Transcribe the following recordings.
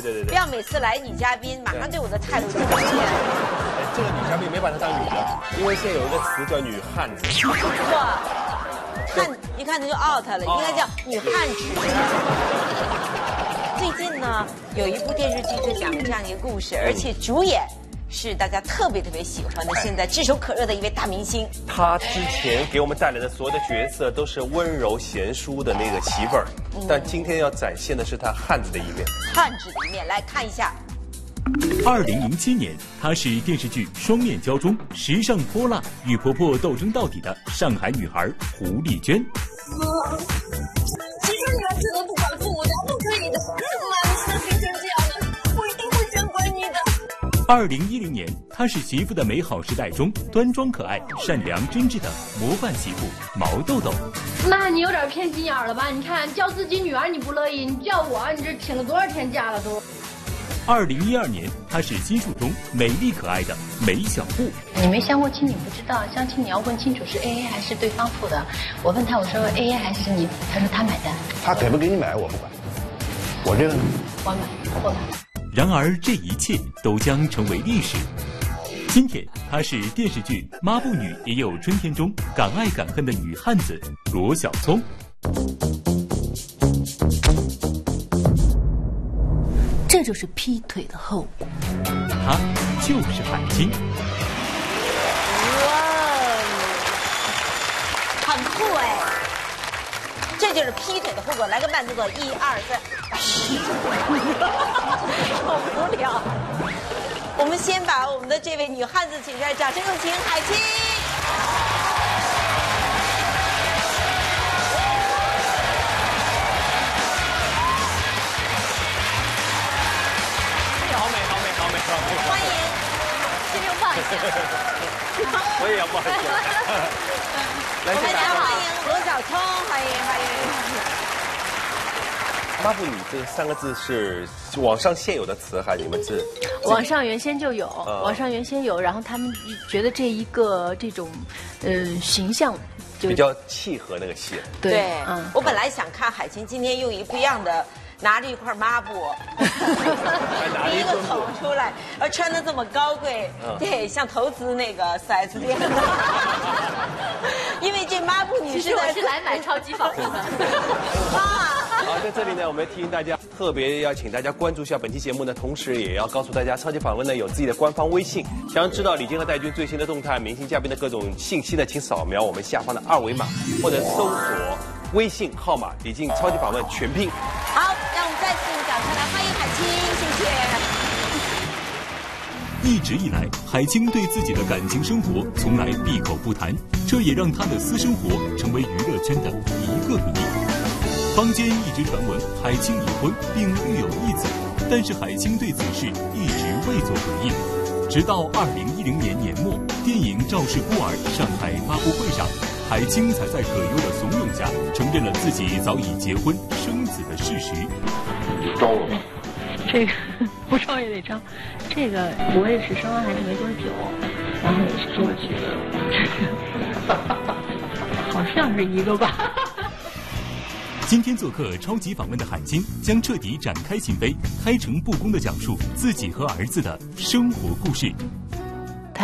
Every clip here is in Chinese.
对对对不要每次来女嘉宾，马上对我的态度就改变。哎，这个女嘉宾没把她当女的，因为现在有一个词叫女汉子。哇，汉一看她就 out 了，应该叫女汉子。最近呢，有一部电视剧就讲了这样一个故事，而且主演是大家特别特别喜欢的，现在炙手可热的一位大明星。他之前给我们带来的所有的角色都是温柔贤淑的那个媳妇儿，但今天要展现的是他汉子的一面。汉子的一面，来看一下。二零零七年，她是电视剧《双面胶》中时尚泼辣、与婆婆斗争到底的上海女孩胡丽娟。谁二零一零年，她是《媳妇的美好时代》中端庄可爱、善良真挚的模范媳妇毛豆豆。妈，你有点偏心眼儿了吧？你看叫自己女儿你不乐意，你叫我，你这请了多少天假了都？二零一二年，她是新术中美丽可爱的梅小布。你没相过亲，你不知道。相亲你要问清楚是 A A 还是对方付的。我问他，我说 A A 还是你？他说他买单。他给不给你买我不管，我这个呢？我买，我买。然而，这一切都将成为历史。今天，她是电视剧《抹布女也有春天》中敢爱敢恨的女汉子罗小聪。这就是劈腿的后果。她就是海清。哇，很酷哎！这就是劈腿的后果。来个慢动作，一二三，好无聊。我们先把我们的这位女汉子请出来，掌声有请海清。好美，好美，好美，好美！欢迎，这边不好意思，我也要不好意思。来，我们先来欢迎罗小聪，欢迎欢迎。抹布女这三个字是网上现有的词，还是你们是？网上原先就有，啊网上原先有，然后他们觉得这一个这种，呃，形象就比较契合那个戏。对，嗯，我本来想看海清今天用一个不一样的。拿着一块抹布，第一个一尊布口出来，而穿的这么高贵，嗯对，像投资那个四 S 店的。因为这抹布女士的我是来买 超级仿的。啊，好，在这里呢，我们提醒大家，特别要请大家关注一下本期节目呢，同时也要告诉大家，超级访问呢有自己的官方微信，想要知道李健和戴军最新的动态、明星嘉宾的各种信息呢，请扫描我们下方的二维码，或者搜索微信号码“李静超级访问”全拼。好，再次用掌声来欢迎海清，谢谢。一直以来，海清对自己的感情生活从来闭口不谈，这也让她的私生活成为娱乐圈的一个谜。坊间一直传闻海清已婚并育有一子，但是海清对此事一直未作回应。直到二零一零年年末，电影《赵氏孤儿》上海发布会上，海清才在葛优的怂下，承认了自己早已结婚生子的事实。招了吗这个不招也得招。这个我也是生完孩子没多久，然后也是做去的，好像是一个吧。今天做客超级访问的海清，将彻底展开心扉，开诚布公地讲述自己和儿子的生活故事。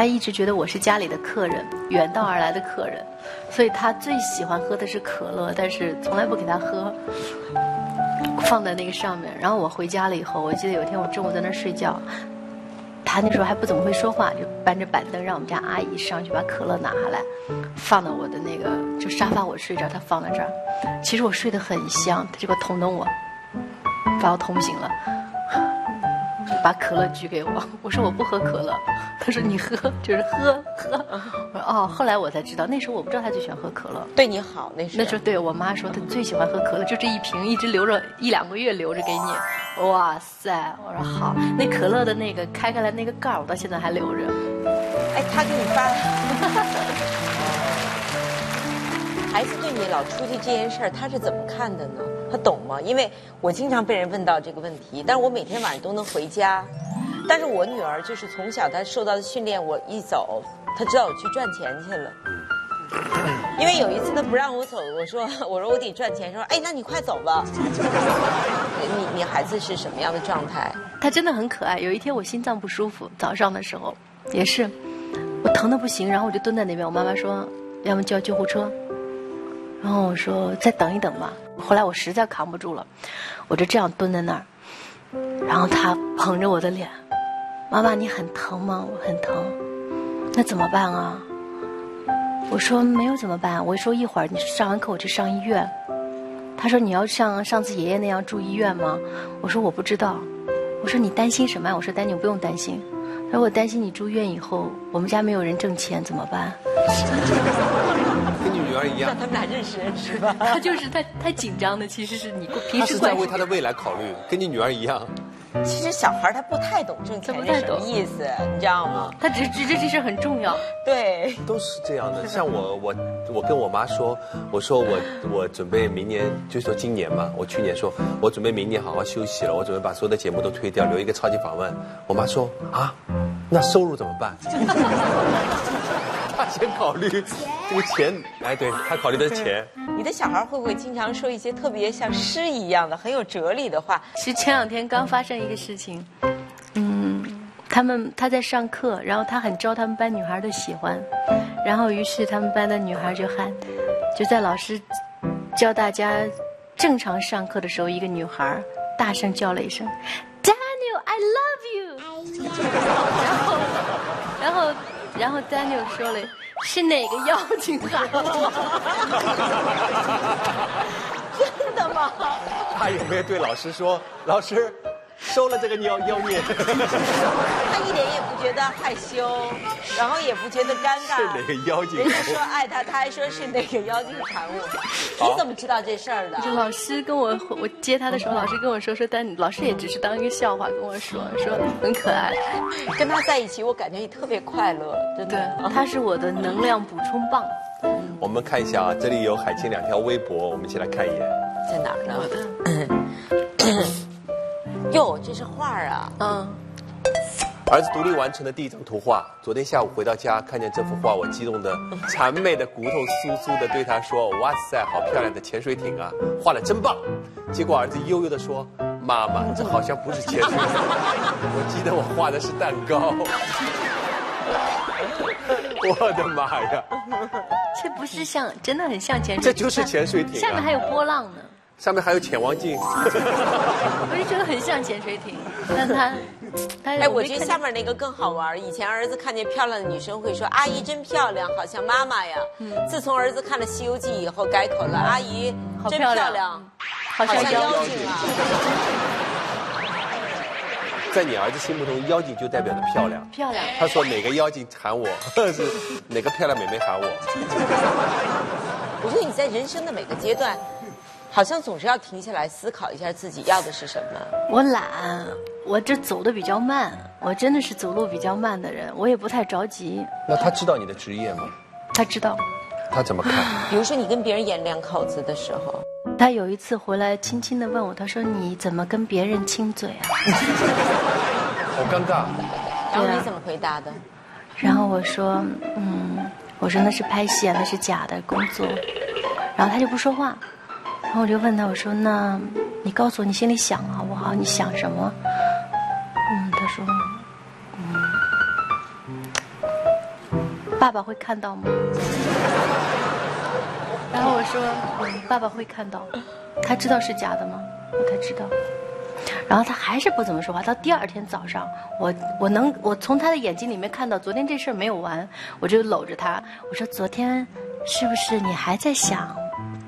他一直觉得我是家里的客人，远道而来的客人，所以他最喜欢喝的是可乐，但是从来不给他喝，放在那个上面。然后我回家了以后，我记得有一天我中午在那儿睡觉，他那时候还不怎么会说话，就搬着板凳让我们家阿姨上去把可乐拿下来，放到我的那个就沙发我睡着，他放在这儿。其实我睡得很香，他就给我捅我，把我捅醒了。把可乐举给我，我说我不喝可乐，他说你喝，就是喝喝。我说哦，后来我才知道，那时候我不知道他最喜欢喝可乐。对你好，那时候那时候对我妈说，他最喜欢喝可乐，就这一瓶，一直留着一两个月留着给你。哇塞，我说好，那可乐的那个开开来那个盖儿，我到现在还留着。哎，他给你发。孩子对你老出去这件事儿，他是怎么看的呢？他懂吗？因为我经常被人问到这个问题，但是我每天晚上都能回家。但是我女儿就是从小她受到的训练，我一走，她知道我去赚钱去了。因为有一次她不让我走，我说 我说我得赚钱，说哎那你快走吧。你你孩子是什么样的状态？她真的很可爱。有一天我心脏不舒服，早上的时候也是，我疼的不行，然后我就蹲在那边。我妈妈说，要么叫救护车，然后我说再等一等吧。后来我实在扛不住了，我就这样蹲在那儿，然后他捧着我的脸，妈妈你很疼吗？我很疼，那怎么办啊？我说没有怎么办？我说一会儿你上完课我去上医院。他说你要像上次爷爷那样住医院吗？我说我不知道。我说你担心什么呀？我说丹尼不用担心。他说我担心你住院以后，我们家没有人挣钱怎么办？一样让，他们俩认识认识吧。他就是他太紧张的，其实是你平他是在为他的未来考虑，跟你女儿一样。其实小孩他不太懂挣钱是什么意思，你知道吗？他只觉得这事很重要。对，都是这样的。像我，我，我跟我妈说，我说我我准备明年，就说今年嘛，我去年说我准备明年好好休息了，我准备把所有的节目都推掉，留一个超级访问。我妈说啊，那收入怎么办？她先考虑这个钱，哎，对他考虑的是钱。你的小孩会不会经常说一些特别像诗一样的、很有哲理的话？其实前两天刚发生一个事情，嗯，他们他在上课，然后他很招他们班女孩的喜欢，然后于是他们班的女孩就喊，就在老师教大家正常上课的时候，一个女孩大声叫了一声 “Daniel, I love you”，然后然后然后 Daniel 说了。是哪个妖精喊我？真的吗？他有没有对老师说，老师收了这个妖妖孽？他一点觉得害羞，然后也不觉得尴尬。是哪个妖精人家说爱他，他还说是哪个妖精缠我。你怎么知道这事儿的？就老师跟我我接他的时候，老师跟我说说，但老师也只是当一个笑话跟我说，说很可爱。跟他在一起，我感觉也特别快乐，真对的。，他是我的能量补充棒。我们看一下啊，这里有海清两条微博，我们一起来看一眼。在哪儿呢？哟，这是画儿啊！嗯，儿子独立完成的第一张图画，昨天下午回到家，看见这幅画，我激动的、谄媚的、骨头酥酥的对他说：“哇塞，好漂亮的潜水艇啊，画的真棒！”结果儿子悠悠的说：“妈妈，这好像不是潜水艇，我记得我画的是蛋糕。”我的妈呀，这不是像，真的很像潜水艇，这就是潜水艇啊下面还有波浪呢，上面还有潜望镜。我就觉得很像潜水艇，但他，他哎，我觉得下面那个更好玩。以前儿子看见漂亮的女生会说：“阿姨真漂亮，好像妈妈呀。”自从儿子看了《西游记》以后，改口了：“阿姨真漂亮好像妖精啊。在你儿子心目中，妖精就代表着漂亮。漂亮。他说哪个妖精喊我，是哪个漂亮美眉喊我。我觉得你在人生的每个阶段，好像总是要停下来思考一下自己要的是什么。我懒，我这走的比较慢，我真的是走路比较慢的人，我也不太着急。那他知道你的职业吗？他知道，他怎么看？比如说你跟别人演两口子的时候，他有一次回来轻轻的问我，他说你怎么跟别人亲嘴啊？好尴尬。然后你怎么回答的？然后我说，嗯，我说那是拍戏啊，那是假的工作。然后他就不说话，然后我就问他，我说那你告诉我你心里想好不好？你想什么？嗯，他说，嗯，爸爸会看到吗？然后我说，爸爸会看到。他知道是假的吗？他知道。然后他还是不怎么说话。到第二天早上，我我能我从他的眼睛里面看到，昨天这事儿没有完，我就搂着他，我说昨天是不是你还在想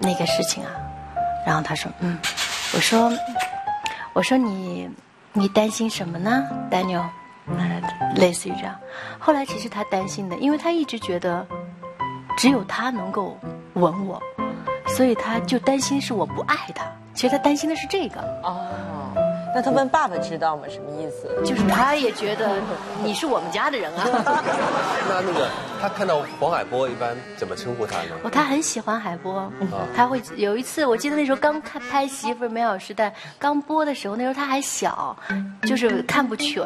那个事情啊？然后他说嗯，我说我说你你担心什么呢，Daniel？呃，类似于这样。后来其实他担心的，因为他一直觉得只有他能够吻我，所以他就担心是我不爱他。其实他担心的是这个。哦，那他问爸爸知道吗？什么意思？就是他也觉得你是我们家的人啊。那那个他看到黄海波一般怎么称呼他呢？哦，他很喜欢海波，他会有一次，我记得那时候刚看拍《媳妇儿美好时代》刚播的时候，那时候他还小，就是看不全，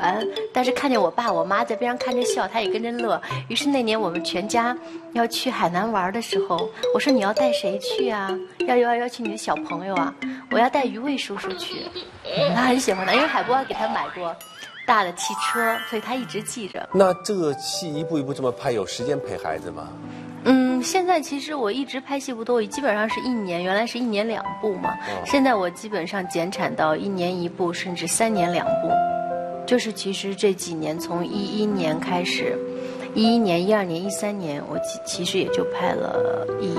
但是看见我爸我妈在边上看着笑，他也跟着乐。于是那年我们全家要去海南玩的时候，我说你要带谁去啊？要要要去你的小朋友啊？我要带于卫叔叔去，他很喜欢他，因为海波还给他买过大的汽车，所以他一直记着。那这个戏一步一步这么拍，有时间陪孩子吗？嗯，现在其实我一直拍戏不多，基本上是一年，原来是一年两部嘛。现在我基本上减产到一年一部，甚至三年两部。就是其实这几年，从一一年开始，一一年、一二年、一三年，我其其实也就拍了一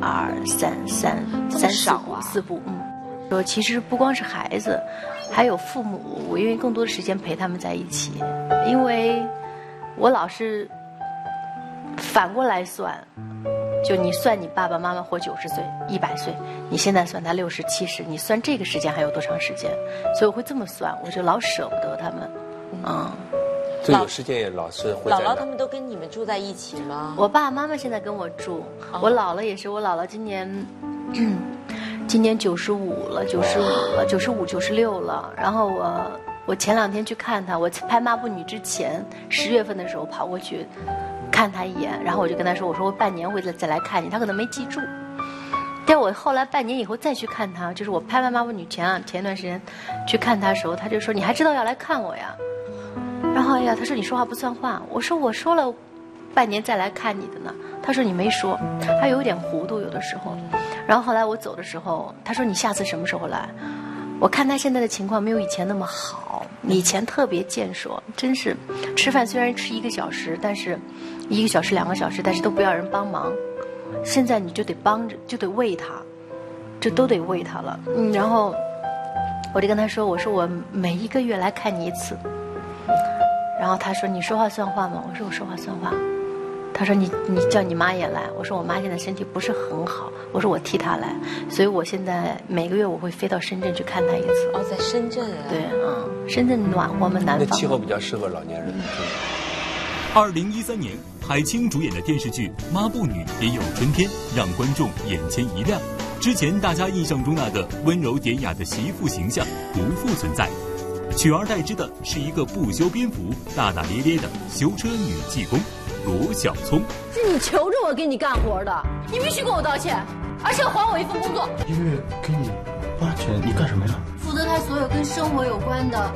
二三三三四部四部，嗯。说其实不光是孩子，还有父母，我愿意更多的时间陪他们在一起，因为我老是。反过来算，就你算你爸爸妈妈活九十岁、一百岁，你现在算他六十七十，你算这个时间还有多长时间？所以我会这么算，我就老舍不得他们，嗯。所以有时间也老是会。姥姥他们都跟你们住在一起吗？我爸爸妈妈现在跟我住，我姥姥也是，我姥姥今年，今年九十五了，九十五了，九十五九十六了。然后我我前两天去看她，我拍《抹布女》之前十月份的时候跑过去。看他一眼，然后我就跟他说：“我说我半年会再再来看你。”他可能没记住。但我后来半年以后再去看他，就是我拍完《抹布女》前啊前一段时间去看他的时候，他就说：“你还知道要来看我呀？”然后哎呀，他说：“你说话不算话。”我说：“我说了，半年再来看你的呢。”他说：“你没说。”他有点糊涂，有的时候。然后后来我走的时候，他说：“你下次什么时候来？”我看他现在的情况没有以前那么好，以前特别健硕，真是吃饭虽然吃一个小时，但是。一个小时、两个小时，但是都不要人帮忙。现在你就得帮着，就得喂他，就都得喂他了。嗯，然后我就跟他说：“我说我每一个月来看你一次。”然后他说：“你说话算话吗？”我说：“我说话算话。”他说：“你你叫你妈也来。”我说：“我妈现在身体不是很好。”我说：“我替她来。”所以我现在每个月我会飞到深圳去看她一次。哦，在深圳啊？对，嗯，深圳暖和嘛，南方。那气候比较适合老年人。二零一三年。海清主演的电视剧《抹布女》也有春天，让观众眼前一亮。之前大家印象中那个温柔典雅的媳妇形象不复存在，取而代之的是一个不修边幅、大大咧咧的修车女技工罗小聪。是你求着我给你干活的，你必须跟我道歉，而且要还我一份工作。一个月给你多少钱？你干什么呀？负责他所有跟生活有关的。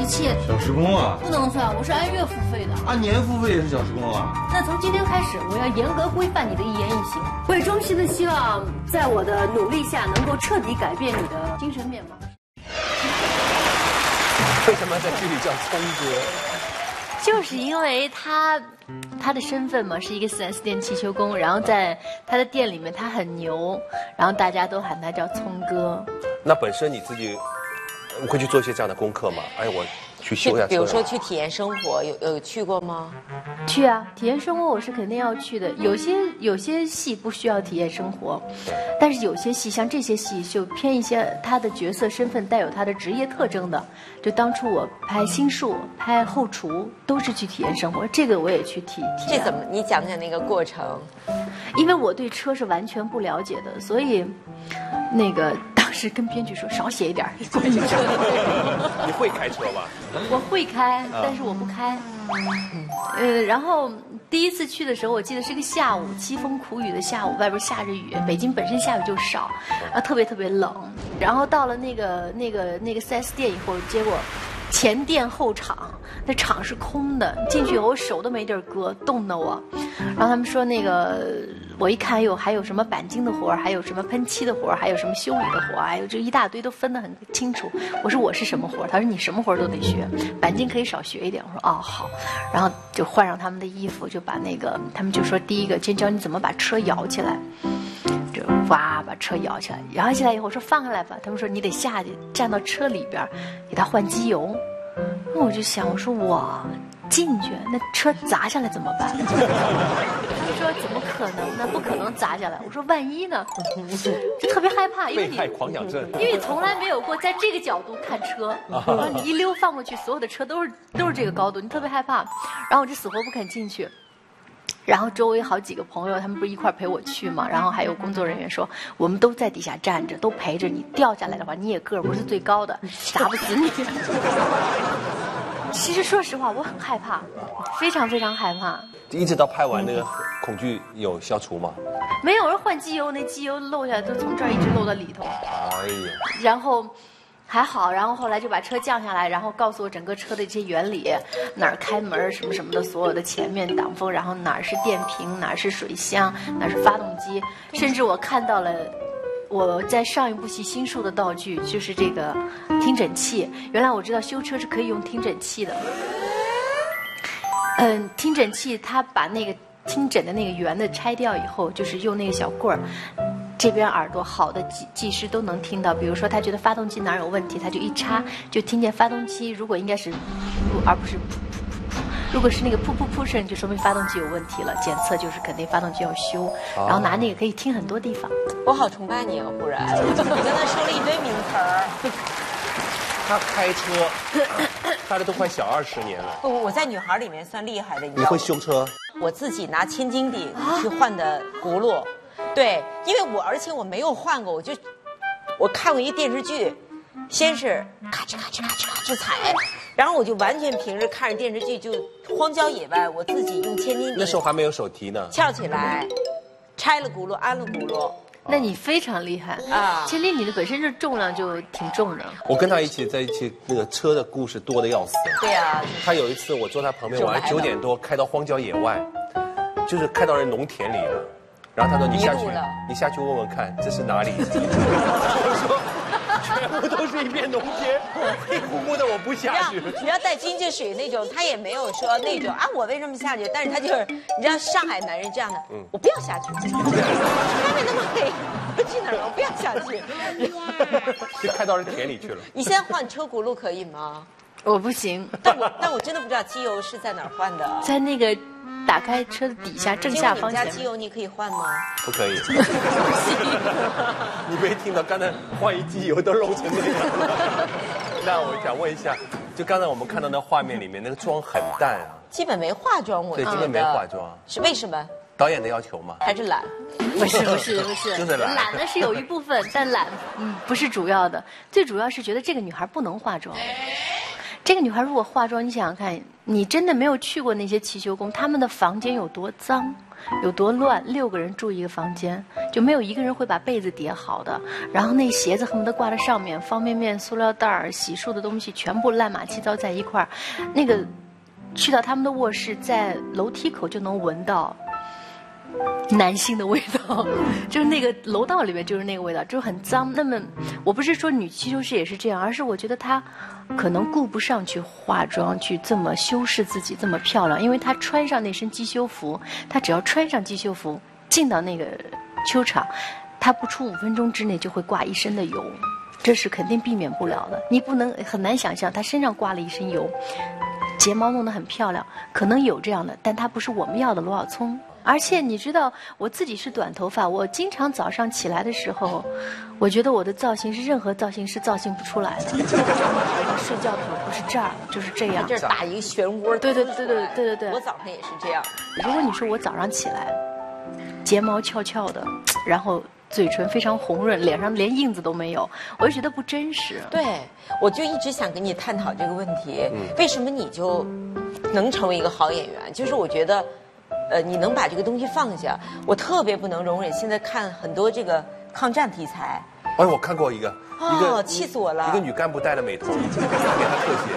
一切小时工啊，不能算，我是按月付费的，按年付费也是小时工啊。那从今天开始，我要严格规范你的一言一行。我也衷心的希望，在我的努力下，能够彻底改变你的精神面貌。为什么在剧里叫聪哥？就是因为他，他的身份嘛，是一个 4S 店汽修工，然后在他的店里面他很牛，然后大家都喊他叫聪哥。那本身你自己。会去做一些这样的功课吗？哎，我去修一下比如说去体验生活，有有去过吗？去啊，体验生活我是肯定要去的。有些有些戏不需要体验生活，但是有些戏像这些戏就偏一些，他的角色身份带有他的职业特征的。就当初我拍心术、拍后厨，都是去体验生活。这个我也去体体验。这怎么？你讲讲那个过程。因为我对车是完全不了解的，所以那个。是跟编剧说少写一点儿。你会开车吧？我会开，但是我不开。呃，然后第一次去的时候，我记得是个下午，凄风苦雨的下午，外边下着雨。北京本身下雨就少，啊，特别特别冷。然后到了那个那个那个 4S 店以后，结果前店后厂，那厂是空的。进去以后手都没地儿搁，冻得我。然后他们说那个。我一看，有还有什么钣金的活儿，还有什么喷漆的活儿，还有什么修理的活儿，还有这一大堆都分得很清楚。我说我是什么活儿？他说你什么活儿都得学，钣金可以少学一点。我说哦好，然后就换上他们的衣服，就把那个他们就说第一个先教你怎么把车摇起来，就哇把车摇起来，摇起来以后我说放下来吧，他们说你得下去站到车里边给他换机油。那我就想我说我。进去，那车砸下来怎么办？他们说怎么可能呢？不可能砸下来。我说万一呢？就特别害怕，因为你被害狂想症。因为你从来没有过在这个角度看车，然后你一溜放过去，所有的车都是都是这个高度，你特别害怕。然后我就死活不肯进去。然后周围好几个朋友，他们不是一块陪我去嘛？然后还有工作人员说，我们都在底下站着，都陪着你。掉下来的话，你也个儿不是最高的，砸不死你。其实说实话，我很害怕，非常非常害怕。一直到拍完那个恐惧有消除吗？没有人换机油，那机油漏下来就从这儿一直漏到里头。哎呀，然后还好，然后后来就把车降下来，然后告诉我整个车的一些原理，哪儿开门什么什么的，所有的前面挡风，然后哪儿是电瓶，哪儿是水箱，哪儿是发动机，甚至我看到了。我在上一部戏新术的道具就是这个听诊器，原来我知道修车是可以用听诊器的。嗯，听诊器它把那个听诊的那个圆的拆掉以后，就是用那个小棍儿，这边耳朵好的技技师都能听到。比如说他觉得发动机哪有问题，他就一插就听见发动机如果应该是，而不是，如果是那个噗噗噗声，就说明发动机有问题了，检测就是肯定发动机要修。然后拿那个可以听很多地方。我好崇拜你啊！忽然，你刚才说了一堆名词儿。他开车开了都快小二十年了。不，我在女孩里面算厉害的。你会修车？我自己拿千斤顶去换的轱辘，对，因为我而且我没有换过，我就我看过一个电视剧，先是咔哧咔哧咔哧咔哧踩，然后我就完全平日看着电视剧就荒郊野外，我自己用千斤顶。那时候还没有手提呢。翘起来，拆了轱辘，安了轱辘。那你非常厉害啊！千斤你的本身这重量就挺重的。我跟他一起在一起，那个车的故事多的要死。对呀。他有一次我坐他旁边，晚上九点多开到荒郊野外，就是开到人农田里了。然后他说：“你下去，你下去问问看，这是哪里？”我说：“全部都是一片农田，黑乎乎的，我不下去。”你要带金志水那种，他也没有说那种啊，我为什么下去？但是他就是，你知道上海男人这样的，嗯，我不要下去，外面那么黑，我去哪儿？我不要下去，就开到人田里去了。你现在换车轱辘可以吗？我不行，但我但我真的不知道机油是在哪儿换的，在那个。打开车的底下正下方。你家机油你可以换吗？不可以。你没听到刚才换一机油都漏成那样了。那我想问一下，就刚才我们看到那画面里面那个妆很淡啊。基本没化妆，我对，基本没化妆。是为什么？导演的要求吗？还是懒？不是不是不是，就是懒。懒的是有一部分，但懒嗯不是主要的。最主要是觉得这个女孩不能化妆。这个女孩如果化妆，你想想看，你真的没有去过那些汽修工，他们的房间有多脏，有多乱。六个人住一个房间，就没有一个人会把被子叠好的。然后那鞋子恨不得挂在上面，方便面、塑料袋儿、洗漱的东西全部乱码七糟在一块儿。那个去到他们的卧室，在楼梯口就能闻到。男性的味道，就是那个楼道里面就是那个味道，就是很脏。那么，我不是说女汽修师也是这样，而是我觉得她可能顾不上去化妆，去这么修饰自己这么漂亮，因为她穿上那身机修服，她只要穿上机修服进到那个球场，她不出五分钟之内就会挂一身的油，这是肯定避免不了的。你不能很难想象她身上挂了一身油，睫毛弄得很漂亮，可能有这样的，但她不是我们要的罗小聪。而且你知道，我自己是短头发，我经常早上起来的时候，我觉得我的造型是任何造型师造型不出来的。睡觉的时候不是这儿，就是这样，这儿打一个漩涡。对对对对对对对。我早上也是这样。如果你说我早上起来，睫毛翘翘的，然后。嘴唇非常红润，脸上连印子都没有，我就觉得不真实。对，我就一直想跟你探讨这个问题：为什么你就能成为一个好演员？就是我觉得呃，你能把这个东西放下？我特别不能容忍。现在看很多这个抗战题材。哎，我看过一个，一个气死我了！一个女干部戴了美瞳，给她特写。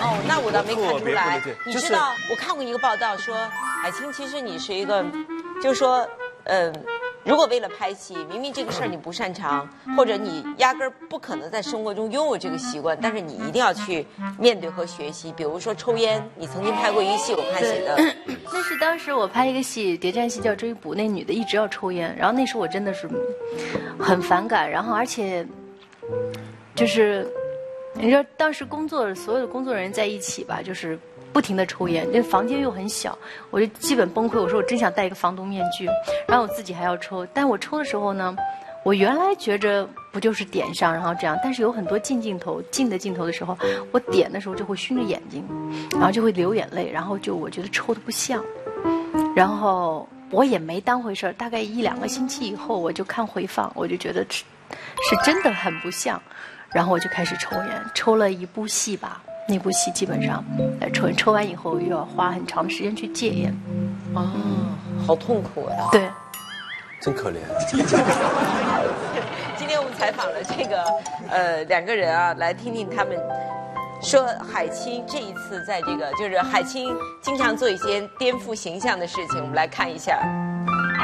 哦，那我倒没看出来。你知道，我看过一个报道说，海清，其实你是一个，就是说，嗯。如果为了拍戏，明明这个事儿你不擅长，或者你压根儿不可能在生活中拥有这个习惯，但是你一定要去面对和学习。比如说抽烟，你曾经拍过一个戏，我看写的。那是当时我拍一个戏，谍战戏叫《追捕》，那女的一直要抽烟，然后那时候我真的是很反感，然后而且就是你知道当时工作所有的工作人员在一起吧，就是不停的抽烟，那房间又很小，我就基本崩溃。我说我真想戴一个防毒面具，然后我自己还要抽。但我抽的时候呢，我原来觉着不就是点上，然后这样，但是有很多近镜头、近的镜头的时候，我点的时候就会熏着眼睛，然后就会流眼泪，然后就我觉得抽的不像，然后我也没当回事儿。大概一两个星期以后，我就看回放，我就觉得是是真的很不像。然后我就开始抽烟，抽了一部戏吧，那部戏基本上，呃，抽抽完以后又要花很长的时间去戒烟。哦，好痛苦呀！对，真可怜。今天我们采访了这个呃两个人啊，来听听他们说海清这一次在这个就是海清经常做一些颠覆形象的事情，我们来看一下。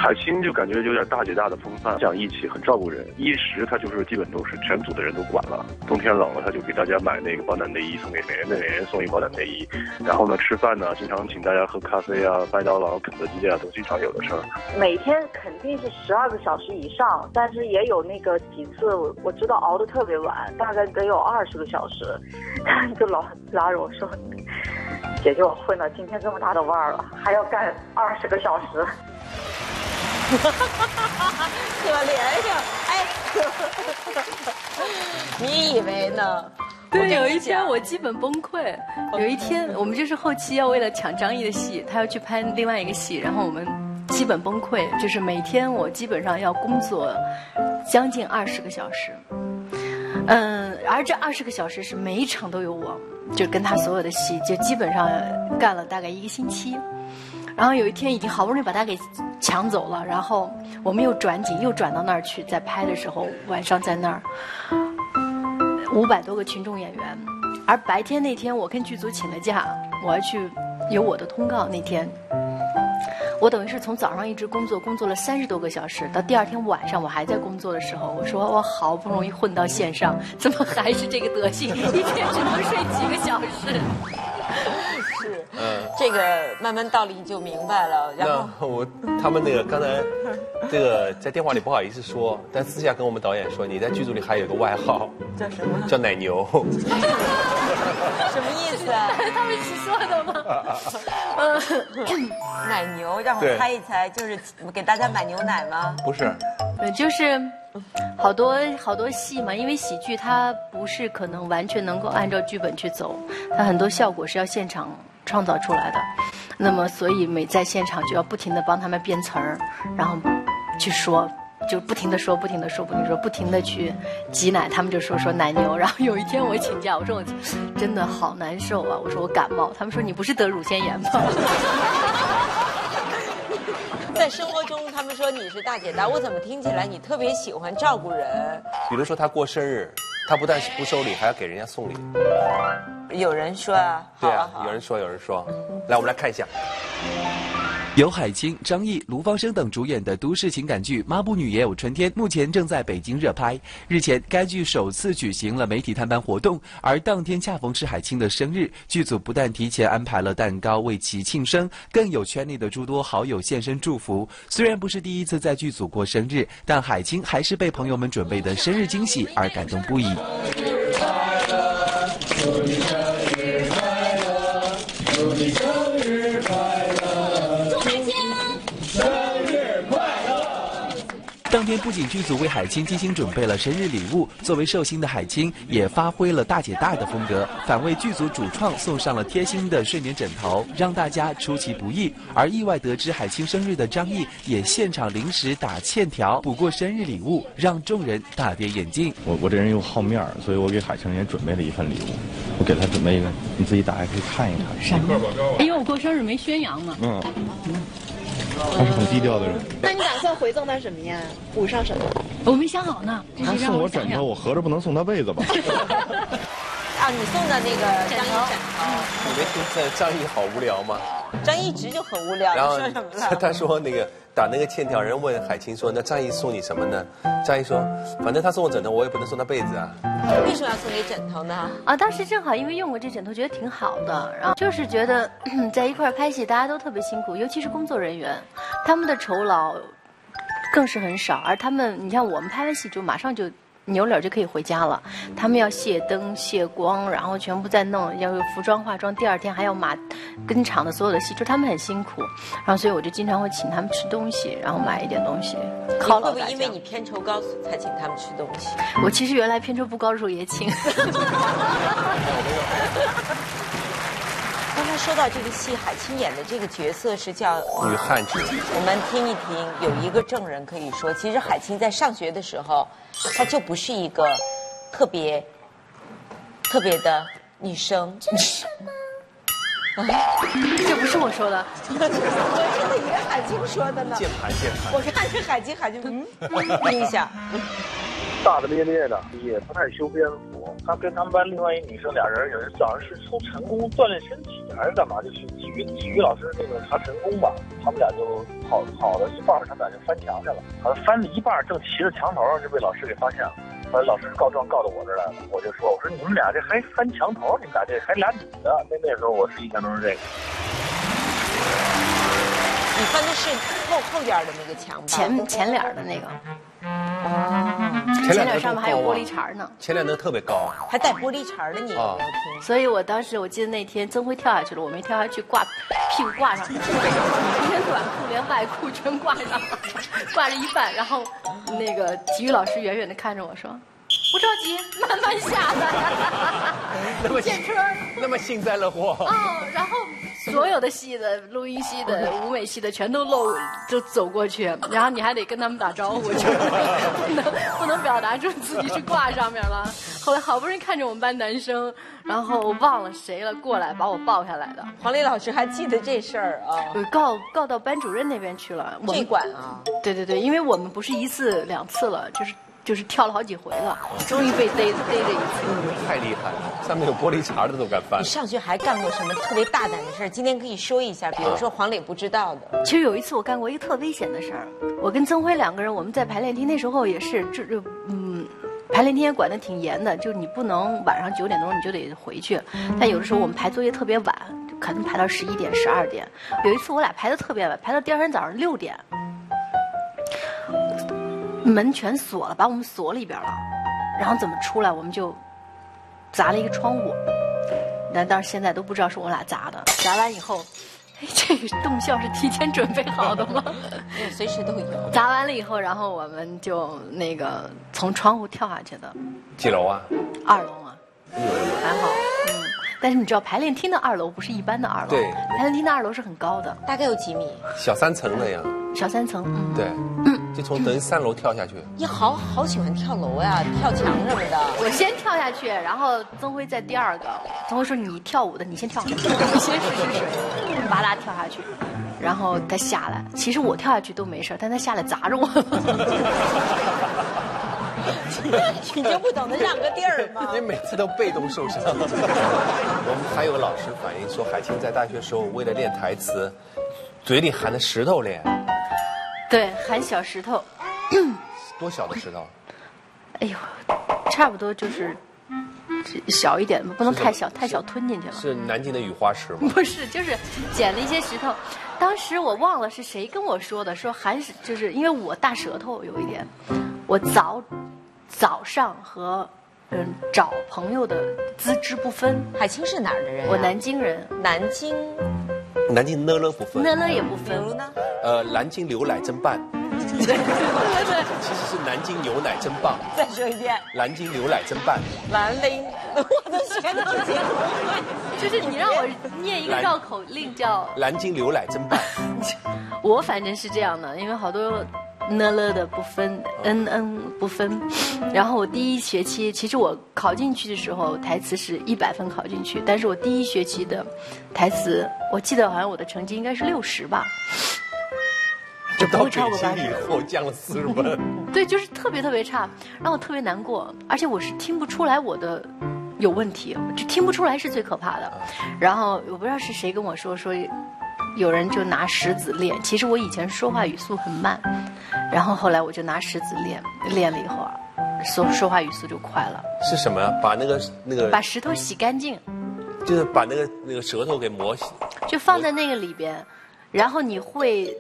海清就感觉有点大姐大的风范，讲义气，很照顾人。衣食他就是基本都是全组的人都管了。冬天冷了，他就给大家买那个保暖内衣，送给每人，每人送一保暖内衣。然后呢，吃饭呢，经常请大家喝咖啡啊，麦当劳、肯德基啊，都经常有的事儿。每天肯定是十二个小时以上，但是也有那个几次，我我知道熬得特别晚，大概得有二十个小时，就老拉着我说：“姐姐，我混到今天这么大的腕儿了，还要干二十个小时。” 可怜呀，哎，你以为呢？对，有一天我基本崩溃。有一天，我们就是后期要为了抢张译的戏，他要去拍另外一个戏，然后我们基本崩溃，就是每天我基本上要工作将近二十个小时。嗯，而这二十个小时是每一场都有我，就跟他所有的戏，就基本上干了大概一个星期。然后有一天已经好不容易把他给抢走了，然后我们又转景又转到那儿去，在拍的时候晚上在那儿五百多个群众演员，而白天那天我跟剧组请了假，我要去有我的通告那天，我等于是从早上一直工作，工作了三十多个小时，到第二天晚上我还在工作的时候，我说我好不容易混到线上，怎么还是这个德行，一天只能睡几个小时。是，嗯，这个慢慢道理你就明白了。然后我他们那个刚才这个在电话里不好意思说，但私下跟我们导演说，你在剧组里还有个外号，叫什么？叫奶牛。什么意思啊？他们一起说的吗？奶牛让我猜一猜，就是给大家买牛奶吗？不是，就是好多好多戏嘛，因为喜剧它不是可能完全能够按照剧本去走，它很多效果是要现场。创造出来的，那么所以每在现场就要不停的帮他们编词儿，然后去说，就不停的说，不停的说，不停说，不停的去挤奶，他们就说说奶牛。然后有一天我请假，我说我真的好难受啊，我说我感冒，他们说你不是得乳腺炎吗？在生活中，他们说你是大姐大，我怎么听起来你特别喜欢照顾人？比如说他过生日，他不但是不收礼，还要给人家送礼。有人说啊，对啊，有人说，有人说，来，我们来看一下。由海清、张译、卢芳生等主演的都市情感剧《抹布女也有春天》目前正在北京热拍。日前，该剧首次举行了媒体探班活动，而当天恰逢是海清的生日，剧组不但提前安排了蛋糕为其庆生，更有圈内的诸多好友现身祝福。虽然不是第一次在剧组过生日，但海清还是被朋友们准备的生日惊喜而感动不已。当天不仅剧组为海清精心准备了生日礼物，作为寿星的海清也发挥了大姐大的风格，反为剧组主创送上了贴心的睡眠枕头，让大家出其不意。而意外得知海清生日的张译也现场临时打欠条补过生日礼物，让众人大跌眼镜。我我这人又好面儿，所以我给海清也准备了一份礼物，我给他准备一个，你自己打开可以看一看。什么？因为我过生日没宣扬嘛。嗯。他是很低调的人。那你打算回赠他什么呀？补上什么？我没想好呢。他送我枕头，我合着不能送他被子吧？啊，你送的那个张译枕头。你没听见张译好无聊吗？张译直就很无聊。然后说什么了？他说那个打那个欠条，人问海清说：“那张译送你什么呢？”张译说：“反正他送我枕头，我也不能送他被子啊。”为什么要送你枕头呢？啊，当时正好因为用过这枕头，觉得挺好的，然后就是觉得 在一块儿拍戏，大家都特别辛苦，尤其是工作人员，他们的酬劳更是很少，而他们，你像我们拍完戏就马上就扭脸就可以回家了。他们要卸灯、卸光，然后全部再弄，要有服装化妆，第二天还要码跟场的所有的戏，就他们很辛苦。然后所以我就经常会请他们吃东西，然后买一点东西犒劳大家不会因为。你片酬高才请他们吃东西？我其实原来片酬不高的时候也请。刚才说到这个戏，海清演的这个角色是叫女汉子。我们听一听，有一个证人可以说，其实海清在上学的时候，她就不是一个特别特别的女生。真的吗这不是我说的，我真的以为海清说的呢。键盘键盘。我看是海清，海清嗯，听一下。大大咧咧的，也不太修边幅。他跟他们班另外一女生俩人，有人早上是抽晨功锻炼身体，还是干嘛？就是体育体育老师那个查晨功吧。他们俩就跑跑了一半，他们俩就翻墙去了。好像翻了一半，正骑着墙头上就被老师给发现了。后来老师告状告到我这儿来了，我就说：“我说你们俩这还翻墙头，你们俩这还俩女的。”那那时候我是印象中是这个。你翻的是后后边的那个墙吧？前前脸的那个，哦，前脸上面还有玻璃碴儿呢。前两那特别高，还带玻璃碴儿的，你有没有听？所以我当时我记得那天曾辉跳下去了，我没跳下去，挂屁股挂上，连短裤连外裤全挂上，挂着一半，然后那个体育老师远远的看着我说。不着急，慢慢下来。那么见车那么幸灾乐祸。哦，然后 所有的戏的、录音系的、舞美系的全都露，就走过去，然后你还得跟他们打招呼，就 不能不能表达出自己是挂上面了。后来好不容易看着我们班男生，然后忘了谁了，过来把我抱下来的。黄磊老师还记得这事儿啊？我告告到班主任那边去了。我这们管啊？对对对，因为我们不是一次两次了，就是就是跳了好几回了，终于被逮逮着一次。太厉害了，上面有玻璃碴的都敢翻你。上学还干过什么特别大胆的事儿？今天可以说一下，比如说黄磊不知道的。其实有一次我干过一个特危险的事儿，我跟曾辉两个人我们在排练厅，那时候也是就就嗯。排练厅也管得挺严的，就是你不能晚上九点钟你就得回去。但有的时候我们排作业特别晚，就可能排到十一点、十二点。有一次我俩排的特别晚，排到第二天早上六点，门全锁了，把我们锁里边了。然后怎么出来？我们就砸了一个窗户，但但是现在都不知道是我俩砸的。砸完以后，哎，这个动效是提前准备好的吗？嗯，随时都有。砸完了以后，然后我们就那个从窗户跳下去的，几楼啊？二楼啊，还好，嗯。但是你知道排练厅的二楼不是一般的二楼，对排练厅的二楼是很高的，大概有几米？小三层那样。小三层，嗯。对，就从等于三楼跳下去。你好好喜欢跳楼呀，跳墙什么的。我先跳下去，然后曾辉在第二个。曾辉说：“你跳舞的，你先跳，你 先试试水。”哇啦跳下去，然后他下来。其实我跳下去都没事，但他下来砸着我你就不懂得让个地儿吗？你每次都被动受伤。我们还有老师反映说，海清在大学时候为了练台词，嘴里含着石头练。对，含小石头。多小的石头？哎呦，差不多就是小一点吧，不能太小，太小吞进去了。是南京的雨花石吗？不是，就是捡了一些石头。当时我忘了是谁跟我说的，说含石，就是因为我大舌头有一点，我早早上和嗯找朋友的资质不分。海清是哪儿的人、啊？我南京人。南京。南京呢了不分。呢了也不分。呢？呃，南京牛奶真棒。对对对。其实是南京牛奶真棒。再说一遍。南京牛奶真棒。南京，我都学的天哪。就是你让我念一个绕口令叫。南京牛奶真棒。我反正是这样的，因为好多。呢了的不分嗯嗯不分。然后我第一学期，其实我考进去的时候，台词是一百分考进去，但是我第一学期的台词，我记得好像我的成绩应该是六十吧，就不会超过八十。以后降了四十分。对，就是特别特别差，让我特别难过，而且我是听不出来我的有问题，就听不出来是最可怕的。然后我不知道是谁跟我说说。有人就拿石子练，其实我以前说话语速很慢，然后后来我就拿石子练，练了一会儿，说说话语速就快了。是什么呀？把那个那个把石头洗干净，就是把那个那个舌头给磨洗，就放在那个里边，然后你会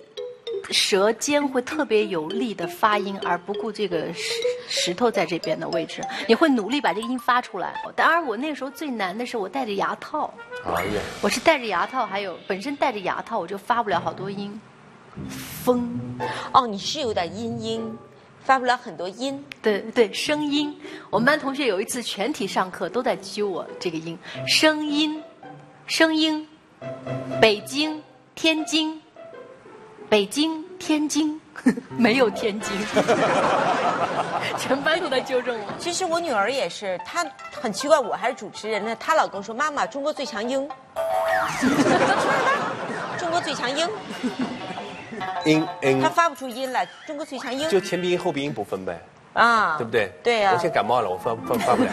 舌尖会特别有力的发音，而不顾这个石石头在这边的位置，你会努力把这个音发出来。当然，我那时候最难的是我戴着牙套，哎呀，我是戴着牙套，还有本身戴着牙套，我就发不了好多音。风，哦，你是有点阴音，发不了很多音。对对，声音。我们班同学有一次全体上课都在揪我这个音，声音，声音，北京、天津，北京、天津，没有天津，全班都在纠正我。其实我女儿也是，她很奇怪，我还是主持人呢，她老跟我说：“妈妈，中国最强英。” 中国最强英。音音，他发不出音来，中国最强音就前鼻音后鼻音不分呗，啊，对不对？对呀，我现在感冒了，我发发发不了，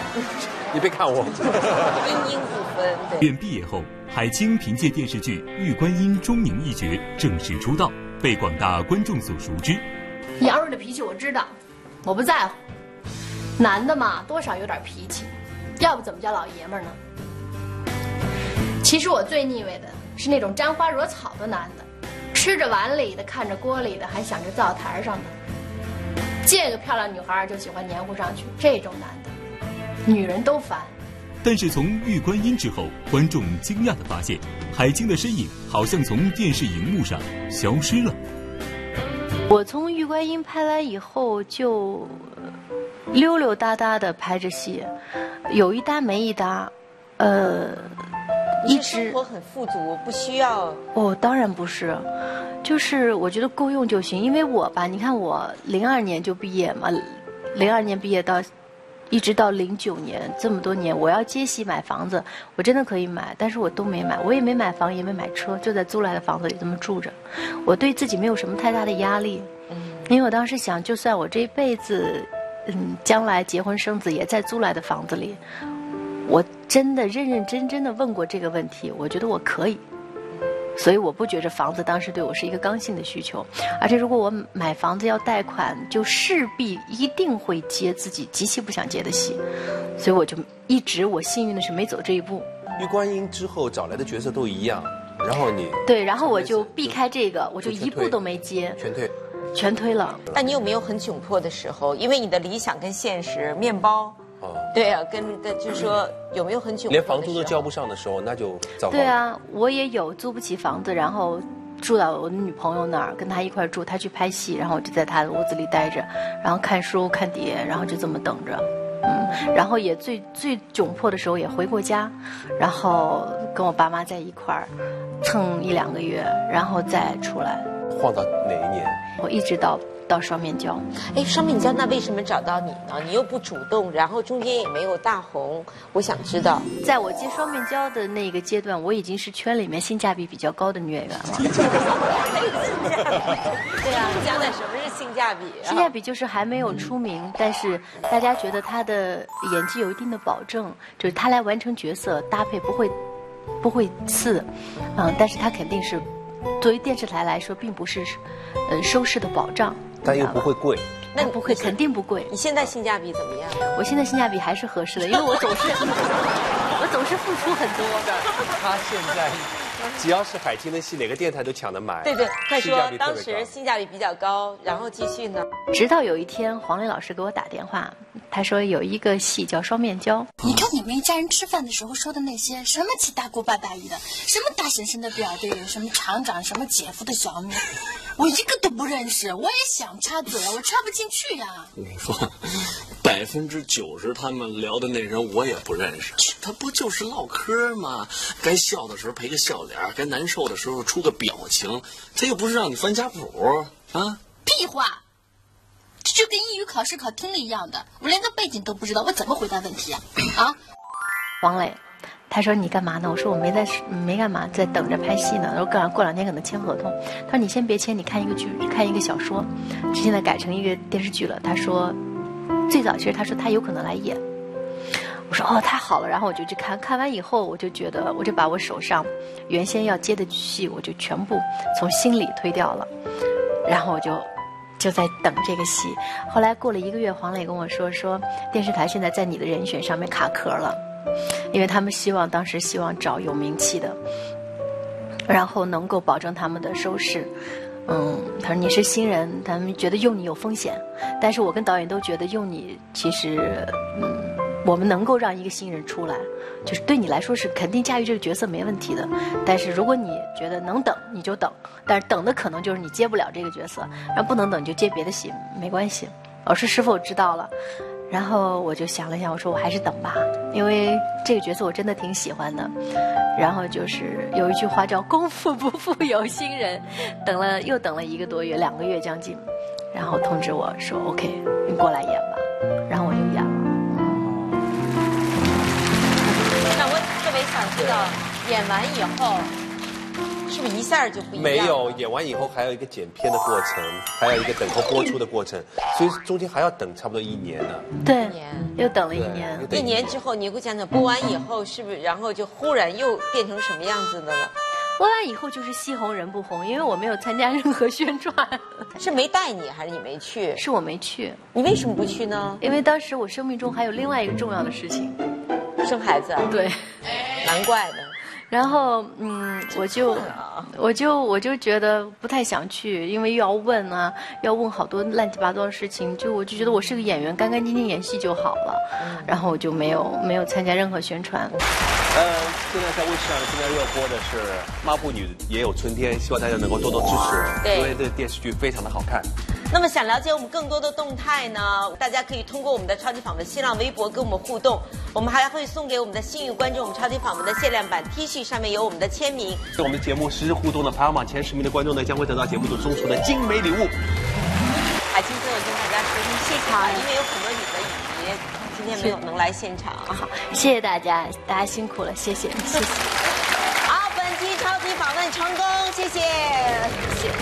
你别看我，音音不分。对便毕业后，海清凭借电视剧《玉观音》钟鸣一角正式出道，被广大观众所熟知。杨瑞的脾气我知道，我不在乎，男的嘛多少有点脾气，要不怎么叫老爷们呢？其实我最腻味的是那种沾花惹草的男的。吃着碗里的，看着锅里的，还想着灶台上的。见个漂亮女孩就喜欢黏糊上去，这种男的，女人都烦。但是从《玉观音》之后，观众惊讶地发现，海清的身影好像从电视荧幕上消失了。我从《玉观音》拍完以后，就溜溜达达的拍着戏，有一搭没一搭，呃。一直生活很富足，不需要。哦，当然不是，就是我觉得够用就行。因为我吧，你看我零二年就毕业嘛，零二年毕业到一直到零九年这么多年，我要接戏买房子，我真的可以买，但是我都没买，我也没买房，也没买车，就在租来的房子里这么住着。我对自己没有什么太大的压力，因为我当时想，就算我这一辈子，嗯，将来结婚生子也在租来的房子里。我真的认认真真的问过这个问题，我觉得我可以，所以我不觉着房子当时对我是一个刚性的需求，而且如果我买房子要贷款，就势必一定会接自己极其不想接的戏，所以我就一直我幸运的是没走这一步。玉观音之后找来的角色都一样，然后你对，然后我就避开这个，我就一步都没接，全退，全推了。但你有没有很窘迫的时候？因为你的理想跟现实，面包。哦，对呀，跟跟就是说有没有很久连房租都交不上的时候，那就糟糕。对啊，我也有租不起房子，然后住到我的女朋友那儿，跟她一块住，她去拍戏，然后我就在她的屋子里待着，然后看书看碟，然后就这么等着，嗯，然后也最最窘迫的时候也回过家，然后跟我爸妈在一块儿蹭一两个月，然后再出来。晃到哪一年？我一直到。到双面胶，哎，双面胶那为什么找到你呢？你又不主动，然后中间也没有大红，我想知道，在我接双面胶的那个阶段，我已经是圈里面性价比比较高的女演员了。还有性价比？对啊，讲讲什么是性价比？性价比就是还没有出名，但是大家觉得她的演技有一定的保证，就是她来完成角色搭配不会不会次，嗯，但是她肯定是作为电视台来说，并不是呃收视的保障。但又不会贵，那不会，肯定不贵。你现在性价比怎么样？我现在性价比还是合适的，因为我总是，我总是付出很多。他现在只要是海清的戏，哪个电台都抢着买。对对，快说，当时性价比比较高，然后继续呢。直到有一天，黄磊老师给我打电话，他说有一个戏叫《双面胶》。你看你们一家人吃饭的时候说的那些什么七大姑八大姨的，什么大婶婶的表弟，什么厂长，什么姐夫的小女。我一个都不认识，我也想插嘴，我插不进去呀。你说，百分之九十他们聊的那人我也不认识，他不就是唠嗑吗？该笑的时候陪个笑脸，该难受的时候出个表情，他又不是让你翻家谱啊！屁话，这这就跟英语考试考听力一样的，我连个背景都不知道，我怎么回答问题啊？啊，王磊。他说：“你干嘛呢？”我说：“我没在，没干嘛，在等着拍戏呢。”然后过过两天可能签合同。他说：“你先别签，你看一个剧，看一个小说，现在改成一个电视剧了。”他说：“最早其实他说他有可能来演。”我说：“哦，太好了。”然后我就去看看完以后，我就觉得我就把我手上原先要接的戏，我就全部从心里推掉了。然后我就就在等这个戏。后来过了一个月，黄磊跟我说：“说电视台现在在你的人选上面卡壳了。”因为他们希望当时希望找有名气的，然后能够保证他们的收视，嗯，他说你是新人，他们觉得用你有风险，但是我跟导演都觉得用你其实，嗯，我们能够让一个新人出来，就是对你来说是肯定驾驭这个角色没问题的。但是如果你觉得能等，你就等，但是等的可能就是你接不了这个角色，然后不能等你就接别的戏，没关系。我说师傅，我知道了。然后我就想了想，我说我还是等吧，因为这个角色我真的挺喜欢的。然后就是有一句话叫“功夫不负有心人”，等了又等了一个多月，两个月将近，然后通知我说 “OK，你过来演吧”，知道，演完以后是不是一下就不一样？没有，演完以后还有一个剪片的过程，还有一个等候播出的过程，所以中间还要等差不多一年呢。对，又等了一年。一年之后，你给我讲讲，播完以后是不是，然后就忽然又变成什么样子的了？播完以后就是戏红人不红，因为我没有参加任何宣传。是没带你，还是你没去？是我没去。你为什么不去呢？因为当时我生命中还有另外一个重要的事情，生孩子。对，难怪呢。然后，嗯，我就，我就，我就觉得不太想去，因为又要问啊，要问好多乱七八糟的事情，就我就觉得我是个演员，干干净净演戏就好了。然后我就没有没有参加任何宣传。呃，现在在卫视上正在热播的是《抹布女也有春天》，希望大家能够多多支持，对因为这个电视剧非常的好看。那么想了解我们更多的动态呢？大家可以通过我们的超级访问新浪微博跟我们互动，我们还会送给我们的幸运观众我们超级访问的限量版 T 恤，上面有我们的签名。对我们的节目实时互动的排行榜前十名的观众呢，将会得到节目组送出的精美礼物。海清最后跟大家说声谢谢啊，因为有很多你的影迷今天没有能来现场。好，谢谢大家，大家辛苦了，谢谢，谢谢。好，本期超级访问成功，谢谢。谢谢。